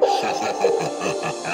Ha ha ha ha ha!